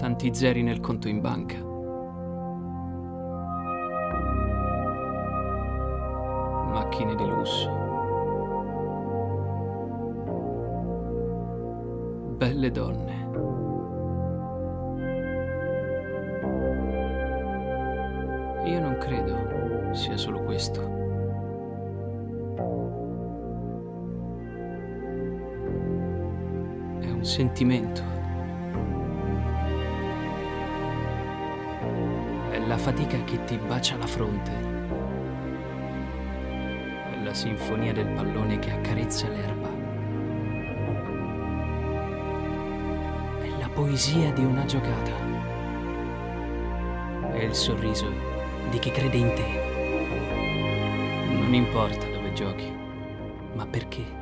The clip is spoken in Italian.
tanti zeri nel conto in banca. Macchine di lusso. Belle donne. Io non credo sia solo questo. È un sentimento. È la fatica che ti bacia la fronte. È la sinfonia del pallone che accarezza l'erba. È la poesia di una giocata. È il sorriso di chi crede in te. Non importa dove giochi, ma perché.